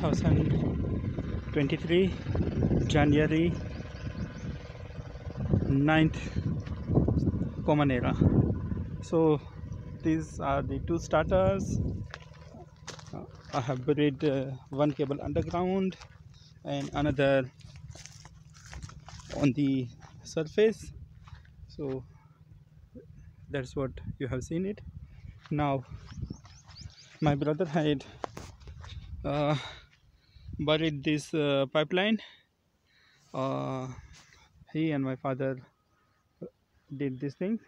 2023 January 9th common era so these are the two starters. Uh, I have buried uh, one cable underground and another on the surface. So that's what you have seen it. Now my brother had uh, buried this uh, pipeline. Uh, he and my father did this thing.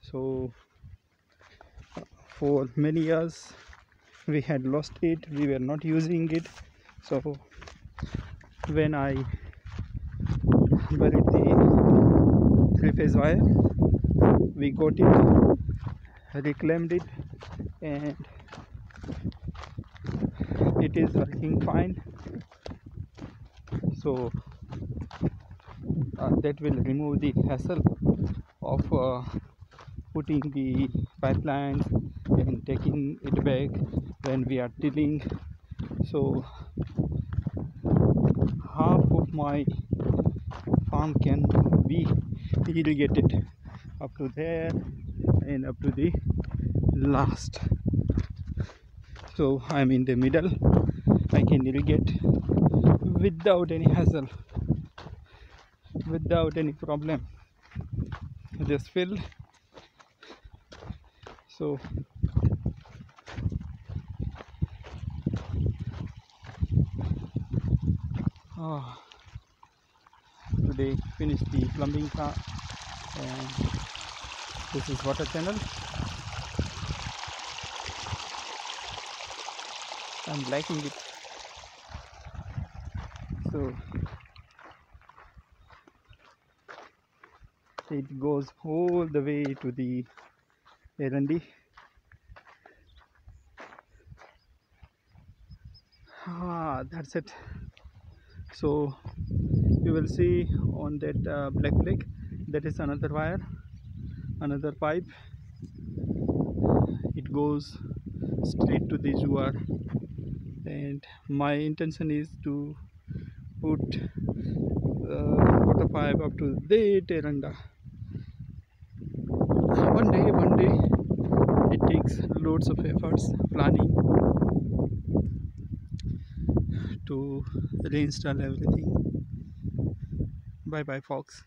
So for many years we had lost it. We were not using it. So when i buried the three phase wire we got it reclaimed it and it is working fine so uh, that will remove the hassle of uh, putting the pipelines and taking it back when we are tilling. So half of my farm can be irrigated up to there and up to the last so i'm in the middle. I can irrigate without any hassle without any problem. Just fill so oh, today finished the plumbing car and this is water channel i'm liking it so it goes all the way to the Erandi. Ah, that's it. So you will see on that uh, black flag that is another wire, another pipe. It goes straight to the Juar, and my intention is to put uh, water pipe up to the Teranda one day one day it takes loads of efforts planning to reinstall everything. Bye bye folks